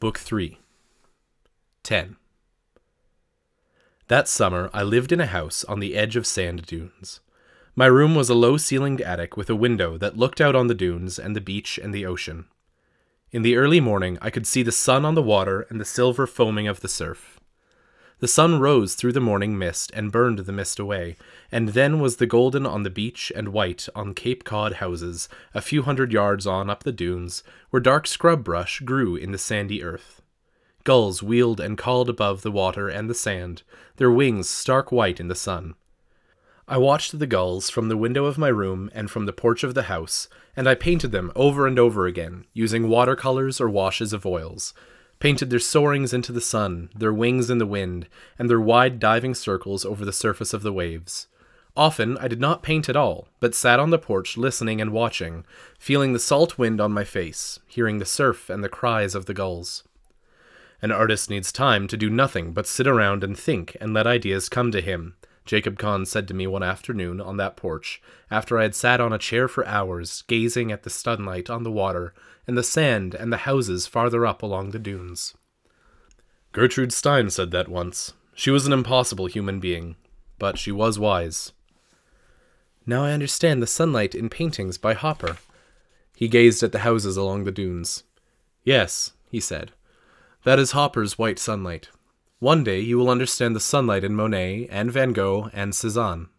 Book 3 10. That summer, I lived in a house on the edge of sand dunes. My room was a low ceilinged attic with a window that looked out on the dunes and the beach and the ocean. In the early morning, I could see the sun on the water and the silver foaming of the surf. The sun rose through the morning mist and burned the mist away, and then was the golden on the beach and white on Cape Cod houses a few hundred yards on up the dunes, where dark scrub brush grew in the sandy earth. Gulls wheeled and called above the water and the sand, their wings stark white in the sun. I watched the gulls from the window of my room and from the porch of the house, and I painted them over and over again, using watercolors or washes of oils, painted their soarings into the sun, their wings in the wind, and their wide diving circles over the surface of the waves. Often I did not paint at all, but sat on the porch listening and watching, feeling the salt wind on my face, hearing the surf and the cries of the gulls. An artist needs time to do nothing but sit around and think and let ideas come to him, Jacob Kahn said to me one afternoon on that porch, after I had sat on a chair for hours, gazing at the sunlight on the water and the sand and the houses farther up along the dunes. Gertrude Stein said that once. She was an impossible human being, but she was wise. Now I understand the sunlight in paintings by Hopper. He gazed at the houses along the dunes. Yes, he said. That is Hopper's white sunlight. One day you will understand the sunlight in Monet and Van Gogh and Cezanne.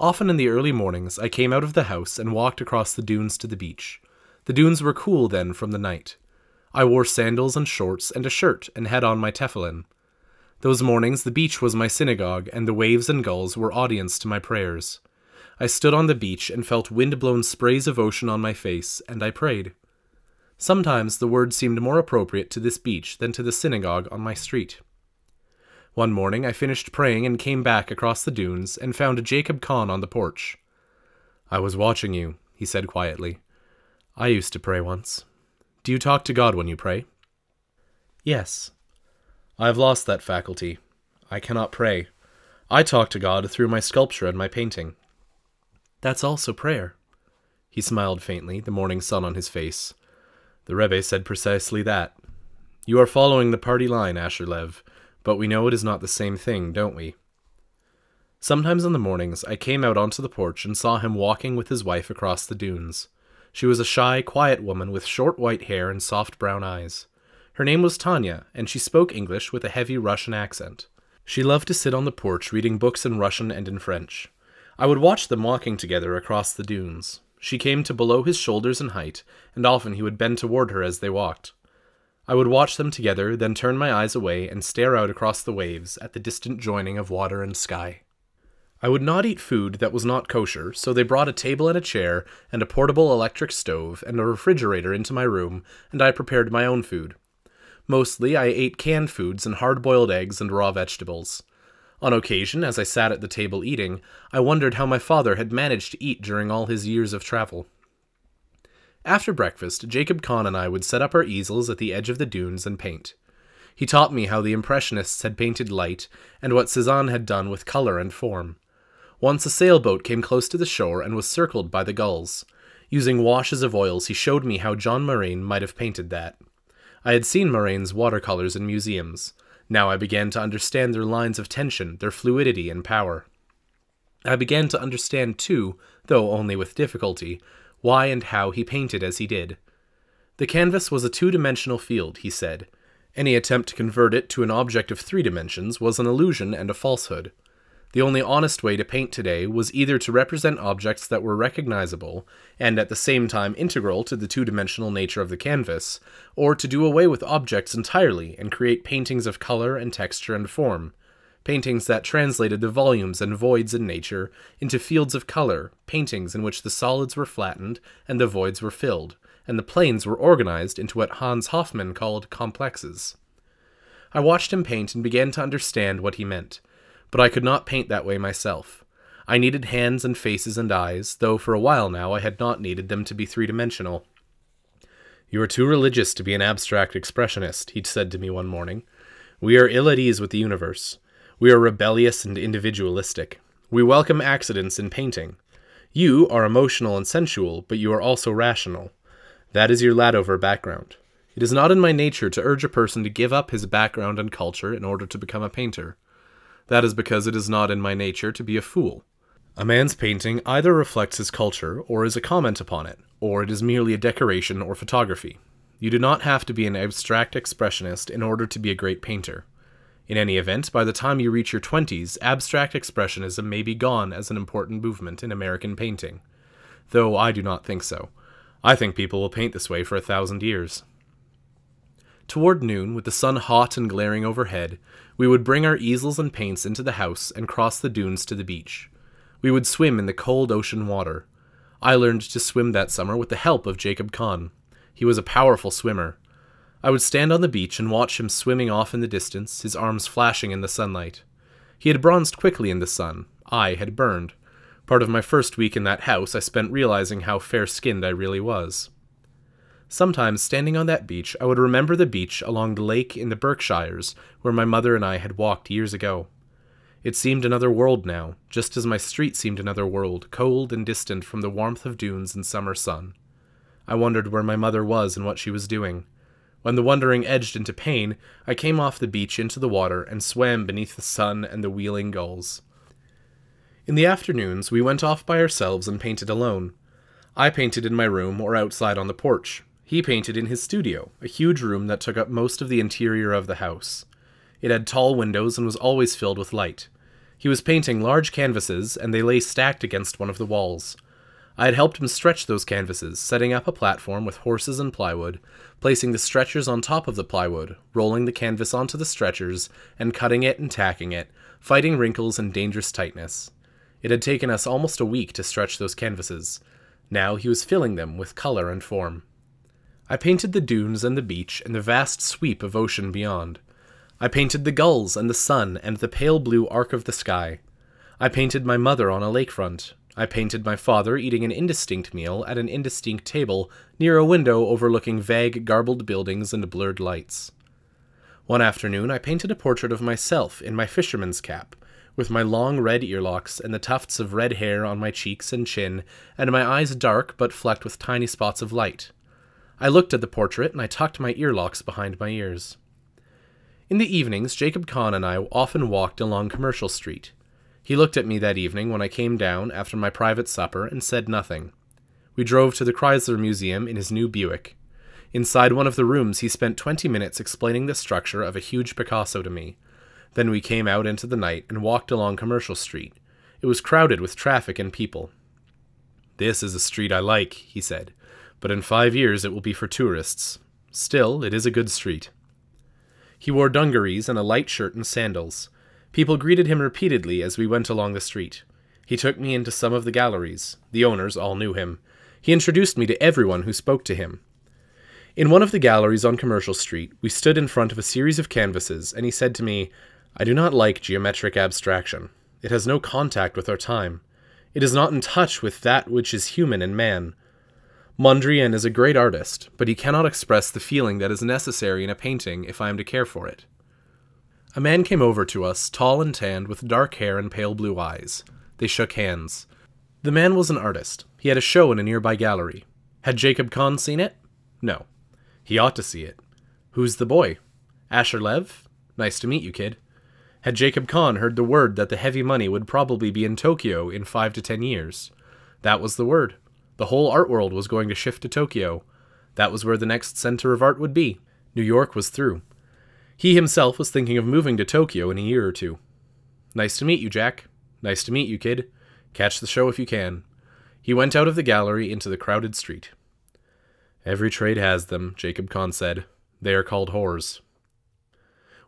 Often in the early mornings I came out of the house and walked across the dunes to the beach. The dunes were cool then from the night. I wore sandals and shorts and a shirt and had on my tefillin. Those mornings the beach was my synagogue, and the waves and gulls were audience to my prayers. I stood on the beach and felt wind-blown sprays of ocean on my face, and I prayed. Sometimes the words seemed more appropriate to this beach than to the synagogue on my street. One morning I finished praying and came back across the dunes and found Jacob Kahn on the porch. I was watching you, he said quietly. I used to pray once. Do you talk to God when you pray? Yes. I have lost that faculty. I cannot pray. I talk to God through my sculpture and my painting. That's also prayer. He smiled faintly, the morning sun on his face. The Rebbe said precisely that. You are following the party line, Asher Lev, but we know it is not the same thing, don't we? Sometimes in the mornings I came out onto the porch and saw him walking with his wife across the dunes. She was a shy, quiet woman with short white hair and soft brown eyes. Her name was Tanya, and she spoke English with a heavy Russian accent. She loved to sit on the porch reading books in Russian and in French. I would watch them walking together across the dunes. She came to below his shoulders in height, and often he would bend toward her as they walked. I would watch them together, then turn my eyes away and stare out across the waves at the distant joining of water and sky. I would not eat food that was not kosher, so they brought a table and a chair, and a portable electric stove, and a refrigerator into my room, and I prepared my own food. Mostly I ate canned foods and hard boiled eggs and raw vegetables. On occasion, as I sat at the table eating, I wondered how my father had managed to eat during all his years of travel. After breakfast, Jacob Kahn and I would set up our easels at the edge of the dunes and paint. He taught me how the Impressionists had painted light, and what Cezanne had done with color and form. Once a sailboat came close to the shore and was circled by the gulls. Using washes of oils, he showed me how John Marin might have painted that. I had seen Marin's watercolors in museums. Now I began to understand their lines of tension, their fluidity and power. I began to understand, too, though only with difficulty, why and how he painted as he did. The canvas was a two dimensional field, he said. Any attempt to convert it to an object of three dimensions was an illusion and a falsehood. The only honest way to paint today was either to represent objects that were recognizable and at the same time integral to the two dimensional nature of the canvas, or to do away with objects entirely and create paintings of color and texture and form. Paintings that translated the volumes and voids in nature into fields of color, paintings in which the solids were flattened and the voids were filled, and the planes were organized into what Hans Hofmann called complexes. I watched him paint and began to understand what he meant but I could not paint that way myself. I needed hands and faces and eyes, though for a while now I had not needed them to be three dimensional. You are too religious to be an abstract expressionist, he said to me one morning. We are ill at ease with the universe. We are rebellious and individualistic. We welcome accidents in painting. You are emotional and sensual, but you are also rational. That is your Ladover background. It is not in my nature to urge a person to give up his background and culture in order to become a painter. That is because it is not in my nature to be a fool. A man's painting either reflects his culture or is a comment upon it, or it is merely a decoration or photography. You do not have to be an abstract expressionist in order to be a great painter. In any event, by the time you reach your 20s, abstract expressionism may be gone as an important movement in American painting. Though I do not think so. I think people will paint this way for a thousand years. Toward noon, with the sun hot and glaring overhead, we would bring our easels and paints into the house and cross the dunes to the beach. We would swim in the cold ocean water. I learned to swim that summer with the help of Jacob Kahn. He was a powerful swimmer. I would stand on the beach and watch him swimming off in the distance, his arms flashing in the sunlight. He had bronzed quickly in the sun. I had burned. Part of my first week in that house I spent realizing how fair skinned I really was. Sometimes, standing on that beach, I would remember the beach along the lake in the Berkshires where my mother and I had walked years ago. It seemed another world now, just as my street seemed another world, cold and distant from the warmth of dunes and summer sun. I wondered where my mother was and what she was doing. When the wondering edged into pain, I came off the beach into the water and swam beneath the sun and the wheeling gulls. In the afternoons, we went off by ourselves and painted alone. I painted in my room or outside on the porch. He painted in his studio, a huge room that took up most of the interior of the house. It had tall windows and was always filled with light. He was painting large canvases, and they lay stacked against one of the walls. I had helped him stretch those canvases, setting up a platform with horses and plywood, placing the stretchers on top of the plywood, rolling the canvas onto the stretchers, and cutting it and tacking it, fighting wrinkles and dangerous tightness. It had taken us almost a week to stretch those canvases. Now he was filling them with color and form. I painted the dunes and the beach and the vast sweep of ocean beyond. I painted the gulls and the sun and the pale blue arc of the sky. I painted my mother on a lakefront. I painted my father eating an indistinct meal at an indistinct table near a window overlooking vague, garbled buildings and blurred lights. One afternoon, I painted a portrait of myself in my fisherman's cap, with my long red earlocks and the tufts of red hair on my cheeks and chin, and my eyes dark but flecked with tiny spots of light. I looked at the portrait and I tucked my earlocks behind my ears. In the evenings, Jacob Kahn and I often walked along Commercial Street. He looked at me that evening when I came down after my private supper and said nothing. We drove to the Chrysler Museum in his new Buick. Inside one of the rooms, he spent 20 minutes explaining the structure of a huge Picasso to me. Then we came out into the night and walked along Commercial Street. It was crowded with traffic and people. This is a street I like, he said, but in five years it will be for tourists. Still, it is a good street. He wore dungarees and a light shirt and sandals. People greeted him repeatedly as we went along the street. He took me into some of the galleries. The owners all knew him. He introduced me to everyone who spoke to him. In one of the galleries on Commercial Street, we stood in front of a series of canvases, and he said to me, I do not like geometric abstraction. It has no contact with our time. It is not in touch with that which is human in man. Mondrian is a great artist, but he cannot express the feeling that is necessary in a painting if I am to care for it. A man came over to us, tall and tanned, with dark hair and pale blue eyes. They shook hands. The man was an artist. He had a show in a nearby gallery. Had Jacob Kahn seen it? No. He ought to see it. Who's the boy? Asher Lev? Nice to meet you, kid. Had Jacob Kahn heard the word that the heavy money would probably be in Tokyo in five to ten years? That was the word. The whole art world was going to shift to Tokyo. That was where the next center of art would be. New York was through. He himself was thinking of moving to Tokyo in a year or two. Nice to meet you, Jack. Nice to meet you, kid. Catch the show if you can. He went out of the gallery into the crowded street. Every trade has them, Jacob Kahn said. They are called whores.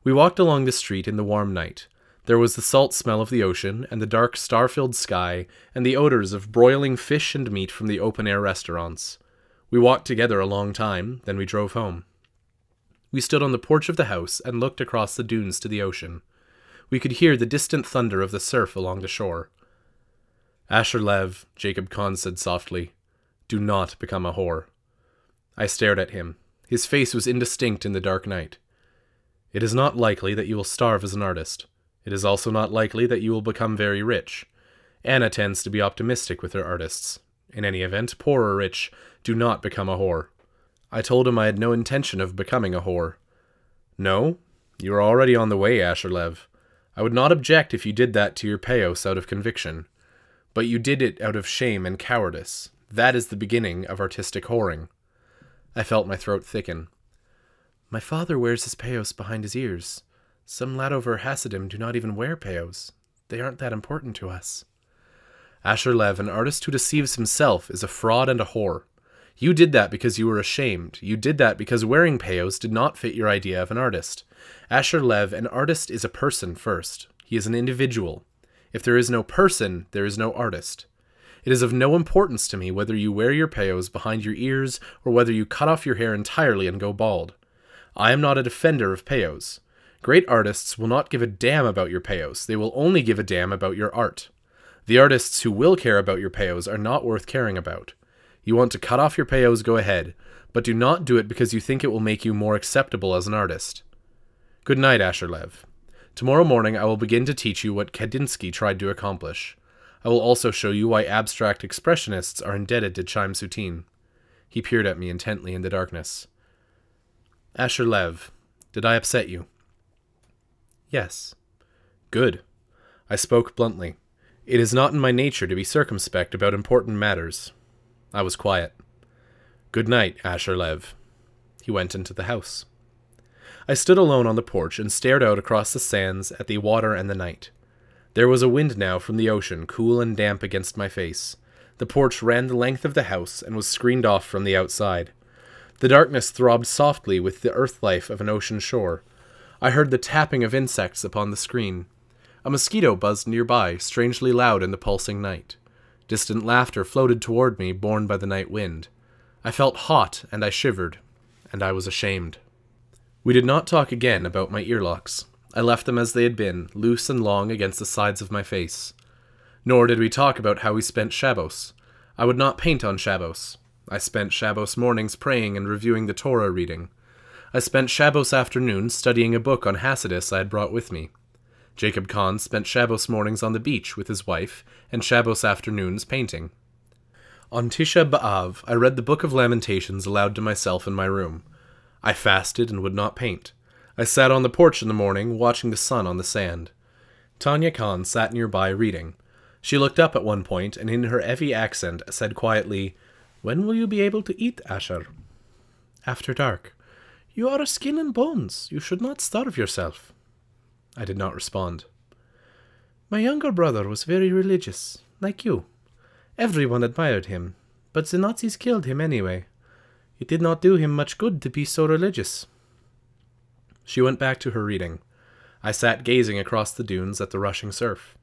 We walked along the street in the warm night. There was the salt smell of the ocean, and the dark, star filled sky, and the odors of broiling fish and meat from the open air restaurants. We walked together a long time, then we drove home. We stood on the porch of the house and looked across the dunes to the ocean. We could hear the distant thunder of the surf along the shore. Asher Lev, Jacob Kahn said softly, do not become a whore. I stared at him. His face was indistinct in the dark night. It is not likely that you will starve as an artist. It is also not likely that you will become very rich. Anna tends to be optimistic with her artists. In any event, poor or rich, do not become a whore. I told him I had no intention of becoming a whore. No, you are already on the way, Asher Lev. I would not object if you did that to your Peos out of conviction. But you did it out of shame and cowardice. That is the beginning of artistic whoring. I felt my throat thicken. My father wears his Peos behind his ears. Some Ladover Hasidim do not even wear Peos. They aren't that important to us. Asher Lev, an artist who deceives himself, is a fraud and a whore. You did that because you were ashamed. You did that because wearing peos did not fit your idea of an artist. Asher Lev, an artist is a person first. He is an individual. If there is no person, there is no artist. It is of no importance to me whether you wear your peos behind your ears or whether you cut off your hair entirely and go bald. I am not a defender of peos. Great artists will not give a damn about your payos, They will only give a damn about your art. The artists who will care about your payos are not worth caring about. You want to cut off your payos, go ahead, but do not do it because you think it will make you more acceptable as an artist. Good night, Asher Lev. Tomorrow morning I will begin to teach you what Kandinsky tried to accomplish. I will also show you why abstract expressionists are indebted to Chaim Soutine. He peered at me intently in the darkness. Asher Lev, did I upset you? Yes. Good. I spoke bluntly. It is not in my nature to be circumspect about important matters. I was quiet. Good night, Asher Lev. He went into the house. I stood alone on the porch and stared out across the sands at the water and the night. There was a wind now from the ocean, cool and damp against my face. The porch ran the length of the house and was screened off from the outside. The darkness throbbed softly with the earth life of an ocean shore. I heard the tapping of insects upon the screen. A mosquito buzzed nearby, strangely loud in the pulsing night. Distant laughter floated toward me, borne by the night wind. I felt hot, and I shivered, and I was ashamed. We did not talk again about my earlocks. I left them as they had been, loose and long against the sides of my face. Nor did we talk about how we spent Shabbos. I would not paint on Shabbos. I spent Shabbos mornings praying and reviewing the Torah reading. I spent Shabbos afternoons studying a book on Hasidus I had brought with me. Jacob Kahn spent Shabbos mornings on the beach with his wife and Shabbos afternoons painting. On Tisha B'Av, I read the Book of Lamentations aloud to myself in my room. I fasted and would not paint. I sat on the porch in the morning, watching the sun on the sand. Tanya Kahn sat nearby reading. She looked up at one point and in her heavy accent said quietly, When will you be able to eat, Asher? After dark. You are a skin and bones. You should not starve yourself. I did not respond. My younger brother was very religious, like you. Everyone admired him, but the Nazis killed him anyway. It did not do him much good to be so religious. She went back to her reading. I sat gazing across the dunes at the rushing surf.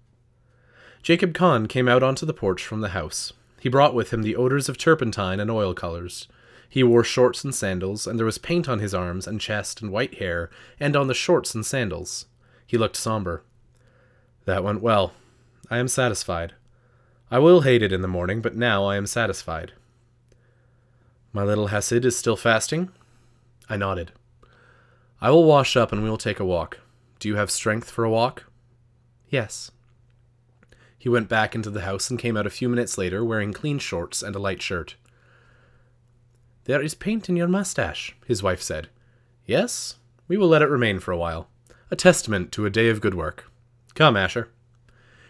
Jacob Kahn came out onto the porch from the house. He brought with him the odors of turpentine and oil colors. He wore shorts and sandals, and there was paint on his arms and chest and white hair, and on the shorts and sandals. He looked somber. That went well. I am satisfied. I will hate it in the morning, but now I am satisfied. My little Hasid is still fasting? I nodded. I will wash up and we will take a walk. Do you have strength for a walk? Yes. He went back into the house and came out a few minutes later wearing clean shorts and a light shirt. There is paint in your mustache, his wife said. Yes, we will let it remain for a while a testament to a day of good work. Come, Asher.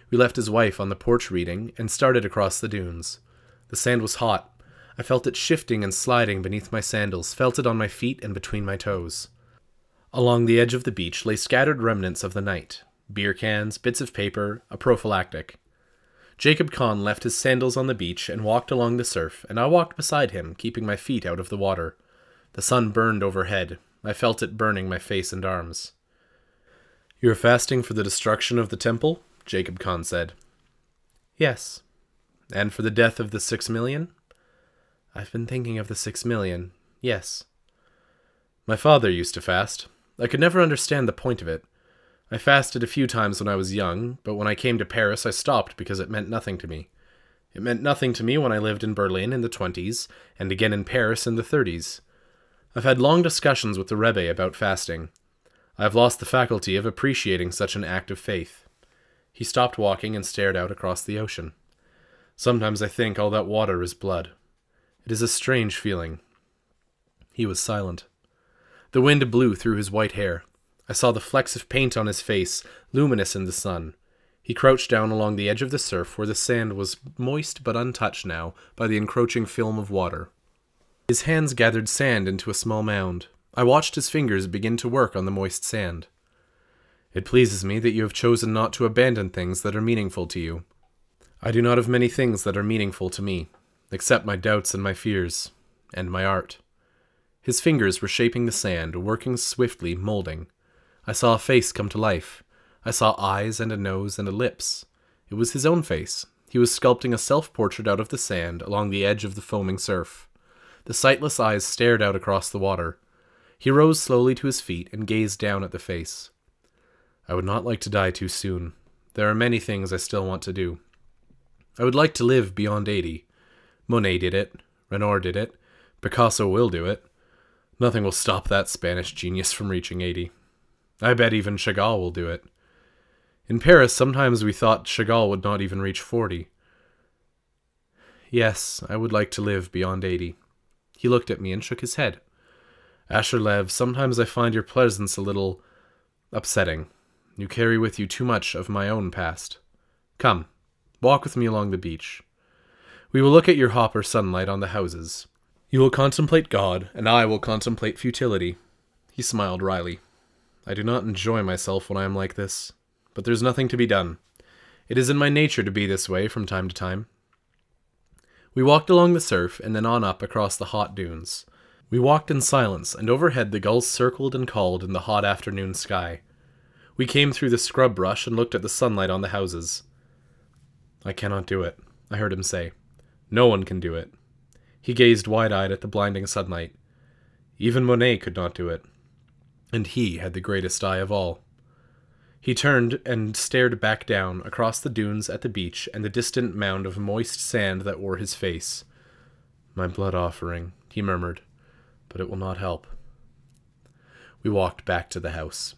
We left his wife on the porch reading and started across the dunes. The sand was hot. I felt it shifting and sliding beneath my sandals, felt it on my feet and between my toes. Along the edge of the beach lay scattered remnants of the night beer cans, bits of paper, a prophylactic. Jacob Kahn left his sandals on the beach and walked along the surf, and I walked beside him, keeping my feet out of the water. The sun burned overhead. I felt it burning my face and arms. You are fasting for the destruction of the temple? Jacob Kahn said. Yes. And for the death of the six million? I've been thinking of the six million. Yes. My father used to fast. I could never understand the point of it. I fasted a few times when I was young, but when I came to Paris I stopped because it meant nothing to me. It meant nothing to me when I lived in Berlin in the 20s, and again in Paris in the 30s. I've had long discussions with the Rebbe about fasting. I have lost the faculty of appreciating such an act of faith. He stopped walking and stared out across the ocean. Sometimes I think all that water is blood. It is a strange feeling. He was silent. The wind blew through his white hair. I saw the flecks of paint on his face, luminous in the sun. He crouched down along the edge of the surf where the sand was moist but untouched now by the encroaching film of water. His hands gathered sand into a small mound. I watched his fingers begin to work on the moist sand. It pleases me that you have chosen not to abandon things that are meaningful to you. I do not have many things that are meaningful to me, except my doubts and my fears, and my art. His fingers were shaping the sand, working swiftly, molding. I saw a face come to life. I saw eyes and a nose and a lips. It was his own face. He was sculpting a self portrait out of the sand along the edge of the foaming surf. The sightless eyes stared out across the water. He rose slowly to his feet and gazed down at the face. I would not like to die too soon. There are many things I still want to do. I would like to live beyond 80. Monet did it. Renoir did it. Picasso will do it. Nothing will stop that Spanish genius from reaching 80. I bet even Chagall will do it. In Paris, sometimes we thought Chagall would not even reach 40. Yes, I would like to live beyond 80. He looked at me and shook his head. Asher Lev, sometimes I find your presence a little upsetting. You carry with you too much of my own past. Come, walk with me along the beach. We will look at your Hopper sunlight on the houses. You will contemplate God, and I will contemplate futility. He smiled wryly. I do not enjoy myself when I am like this, but there's nothing to be done. It is in my nature to be this way from time to time. We walked along the surf and then on up across the hot dunes. We walked in silence, and overhead the gulls circled and called in the hot afternoon sky. We came through the scrub brush and looked at the sunlight on the houses. I cannot do it, I heard him say. No one can do it. He gazed wide eyed at the blinding sunlight. Even Monet could not do it. And he had the greatest eye of all. He turned and stared back down across the dunes at the beach and the distant mound of moist sand that wore his face. My blood offering, he murmured, but it will not help. We walked back to the house.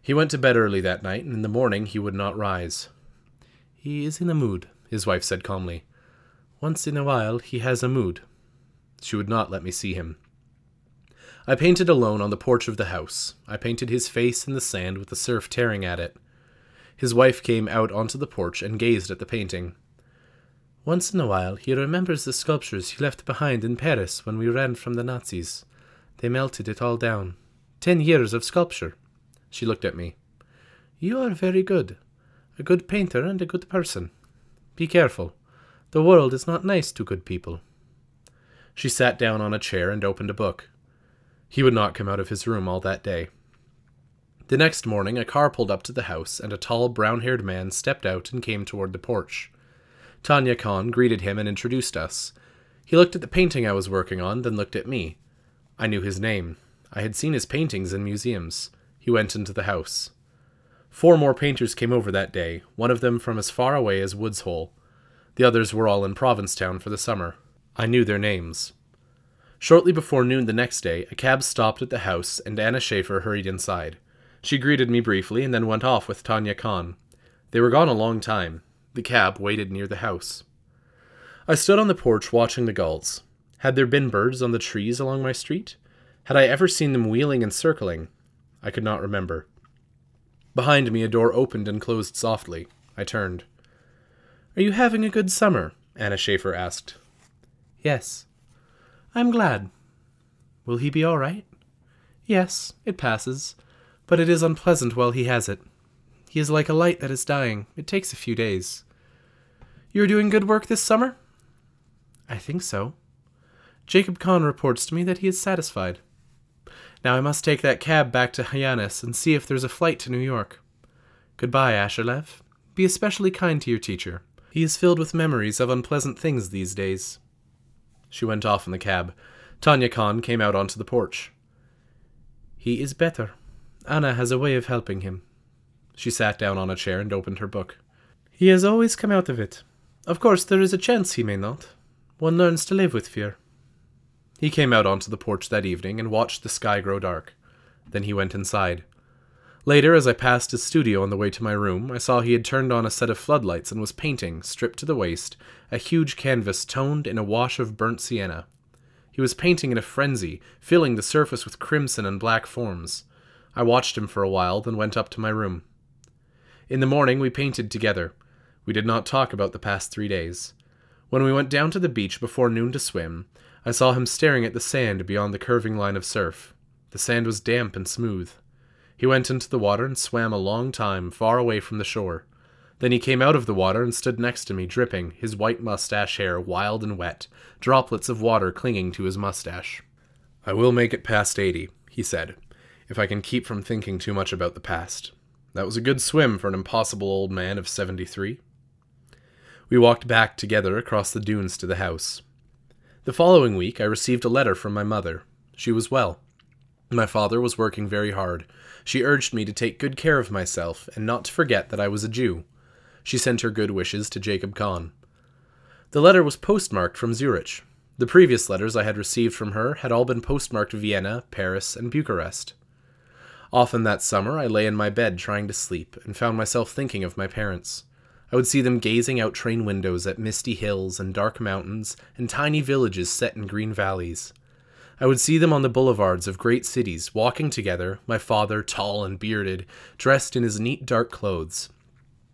He went to bed early that night, and in the morning he would not rise. He is in a mood, his wife said calmly. Once in a while he has a mood. She would not let me see him. I painted alone on the porch of the house. I painted his face in the sand with the surf tearing at it. His wife came out onto the porch and gazed at the painting. Once in a while he remembers the sculptures he left behind in Paris when we ran from the Nazis. They melted it all down. Ten years of sculpture. She looked at me. You are very good. A good painter and a good person. Be careful. The world is not nice to good people. She sat down on a chair and opened a book. He would not come out of his room all that day. The next morning, a car pulled up to the house, and a tall, brown haired man stepped out and came toward the porch. Tanya Kahn greeted him and introduced us. He looked at the painting I was working on, then looked at me. I knew his name. I had seen his paintings in museums. He went into the house. Four more painters came over that day, one of them from as far away as Woods Hole. The others were all in Provincetown for the summer. I knew their names. Shortly before noon the next day, a cab stopped at the house, and Anna Schaeffer hurried inside. She greeted me briefly and then went off with Tanya Kahn. They were gone a long time. The cab waited near the house. I stood on the porch watching the gulls. Had there been birds on the trees along my street? Had I ever seen them wheeling and circling? I could not remember. Behind me, a door opened and closed softly. I turned. Are you having a good summer? Anna Schaeffer asked. Yes. I'm glad. Will he be all right? Yes, it passes, but it is unpleasant while he has it. He is like a light that is dying. It takes a few days. You are doing good work this summer? I think so. Jacob Kahn reports to me that he is satisfied. Now I must take that cab back to Hyannis and see if there's a flight to New York. Goodbye, Asher Lev. Be especially kind to your teacher. He is filled with memories of unpleasant things these days. She went off in the cab. Tanya Kahn came out onto the porch. He is better. Anna has a way of helping him. She sat down on a chair and opened her book. He has always come out of it. Of course, there is a chance he may not. One learns to live with fear. He came out onto the porch that evening and watched the sky grow dark. Then he went inside. Later, as I passed his studio on the way to my room, I saw he had turned on a set of floodlights and was painting, stripped to the waist, a huge canvas toned in a wash of burnt sienna. He was painting in a frenzy, filling the surface with crimson and black forms. I watched him for a while, then went up to my room. In the morning, we painted together. We did not talk about the past three days. When we went down to the beach before noon to swim, I saw him staring at the sand beyond the curving line of surf. The sand was damp and smooth. He went into the water and swam a long time, far away from the shore. Then he came out of the water and stood next to me, dripping, his white mustache hair wild and wet, droplets of water clinging to his mustache. I will make it past eighty, he said, if I can keep from thinking too much about the past. That was a good swim for an impossible old man of seventy three. We walked back together across the dunes to the house. The following week, I received a letter from my mother. She was well. My father was working very hard. She urged me to take good care of myself and not to forget that I was a Jew. She sent her good wishes to Jacob Kahn. The letter was postmarked from Zurich. The previous letters I had received from her had all been postmarked Vienna, Paris, and Bucharest. Often that summer I lay in my bed trying to sleep and found myself thinking of my parents. I would see them gazing out train windows at misty hills and dark mountains and tiny villages set in green valleys. I would see them on the boulevards of great cities, walking together, my father, tall and bearded, dressed in his neat dark clothes,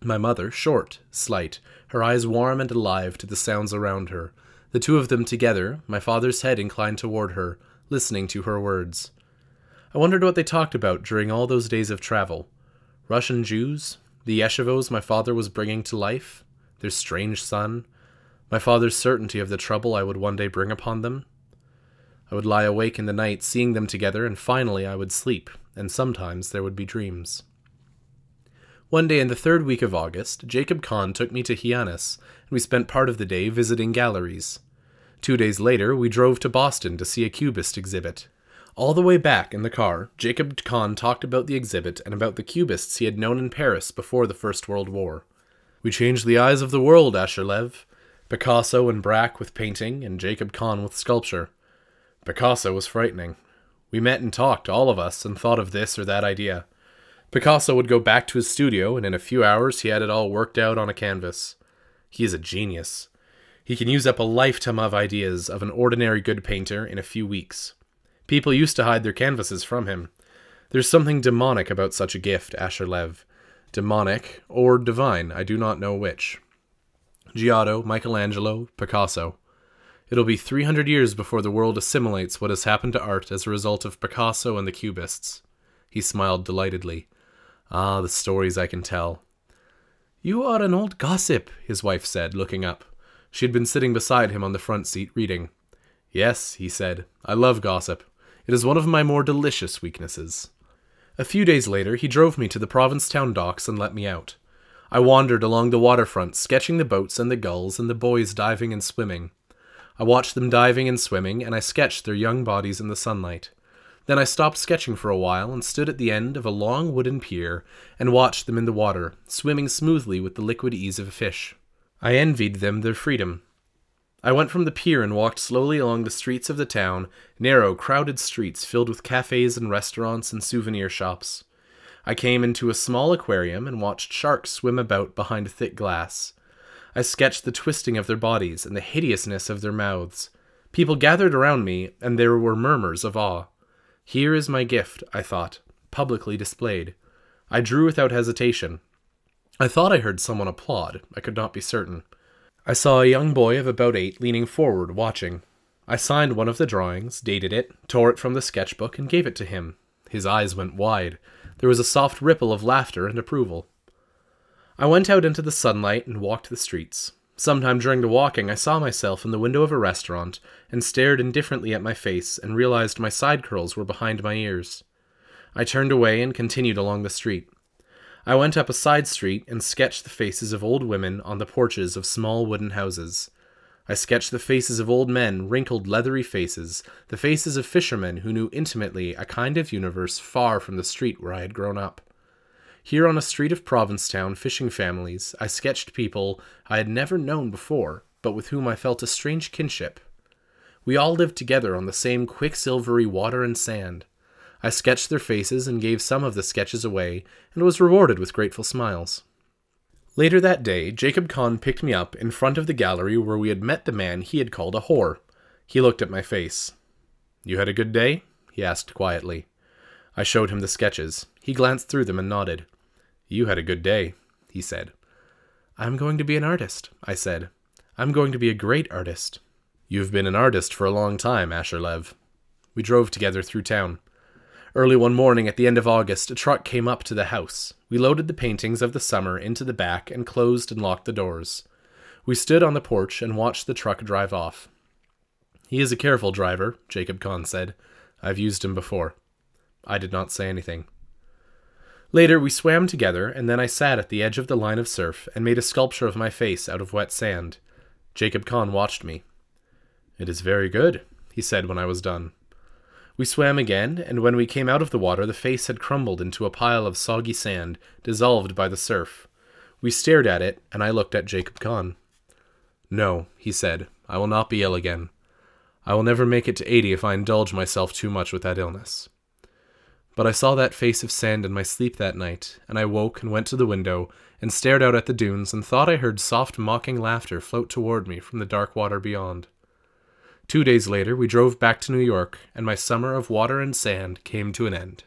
my mother, short, slight, her eyes warm and alive to the sounds around her, the two of them together, my father's head inclined toward her, listening to her words. I wondered what they talked about during all those days of travel. Russian Jews, the yeshivos my father was bringing to life, their strange son, my father's certainty of the trouble I would one day bring upon them. I would lie awake in the night seeing them together, and finally I would sleep, and sometimes there would be dreams. One day in the third week of August, Jacob Kahn took me to Hyannis, and we spent part of the day visiting galleries. Two days later, we drove to Boston to see a Cubist exhibit. All the way back in the car, Jacob Kahn talked about the exhibit and about the Cubists he had known in Paris before the First World War. We changed the eyes of the world, Asher Lev. Picasso and Braque with painting, and Jacob Kahn with sculpture. Picasso was frightening. We met and talked, all of us, and thought of this or that idea. Picasso would go back to his studio, and in a few hours he had it all worked out on a canvas. He is a genius. He can use up a lifetime of ideas of an ordinary good painter in a few weeks. People used to hide their canvases from him. There's something demonic about such a gift, Asher Lev. Demonic, or divine, I do not know which. Giotto, Michelangelo, Picasso. It'll be 300 years before the world assimilates what has happened to art as a result of Picasso and the Cubists. He smiled delightedly. Ah, the stories I can tell. You are an old gossip, his wife said, looking up. She had been sitting beside him on the front seat, reading. Yes, he said, I love gossip. It is one of my more delicious weaknesses. A few days later, he drove me to the Provincetown docks and let me out. I wandered along the waterfront, sketching the boats and the gulls and the boys diving and swimming. I watched them diving and swimming, and I sketched their young bodies in the sunlight. Then I stopped sketching for a while and stood at the end of a long wooden pier and watched them in the water, swimming smoothly with the liquid ease of a fish. I envied them their freedom. I went from the pier and walked slowly along the streets of the town, narrow, crowded streets filled with cafes and restaurants and souvenir shops. I came into a small aquarium and watched sharks swim about behind thick glass. I sketched the twisting of their bodies and the hideousness of their mouths. People gathered around me, and there were murmurs of awe. Here is my gift, I thought, publicly displayed. I drew without hesitation. I thought I heard someone applaud. I could not be certain. I saw a young boy of about eight leaning forward, watching. I signed one of the drawings, dated it, tore it from the sketchbook, and gave it to him. His eyes went wide. There was a soft ripple of laughter and approval. I went out into the sunlight and walked the streets. Sometime during the walking, I saw myself in the window of a restaurant and stared indifferently at my face and realized my side curls were behind my ears. I turned away and continued along the street. I went up a side street and sketched the faces of old women on the porches of small wooden houses. I sketched the faces of old men, wrinkled, leathery faces, the faces of fishermen who knew intimately a kind of universe far from the street where I had grown up. Here on a street of Provincetown, fishing families, I sketched people I had never known before, but with whom I felt a strange kinship. We all lived together on the same quicksilvery water and sand. I sketched their faces and gave some of the sketches away, and was rewarded with grateful smiles. Later that day, Jacob Kahn picked me up in front of the gallery where we had met the man he had called a whore. He looked at my face. You had a good day? he asked quietly. I showed him the sketches. He glanced through them and nodded. You had a good day, he said. I'm going to be an artist, I said. I'm going to be a great artist. You've been an artist for a long time, Asher Lev. We drove together through town. Early one morning at the end of August, a truck came up to the house. We loaded the paintings of the summer into the back and closed and locked the doors. We stood on the porch and watched the truck drive off. He is a careful driver, Jacob Kahn said. I've used him before. I did not say anything. Later, we swam together, and then I sat at the edge of the line of surf and made a sculpture of my face out of wet sand. Jacob Kahn watched me. It is very good, he said when I was done. We swam again, and when we came out of the water, the face had crumbled into a pile of soggy sand, dissolved by the surf. We stared at it, and I looked at Jacob Kahn. No, he said, I will not be ill again. I will never make it to eighty if I indulge myself too much with that illness. But I saw that face of sand in my sleep that night, and I woke and went to the window and stared out at the dunes and thought I heard soft mocking laughter float toward me from the dark water beyond. Two days later, we drove back to New York, and my summer of water and sand came to an end.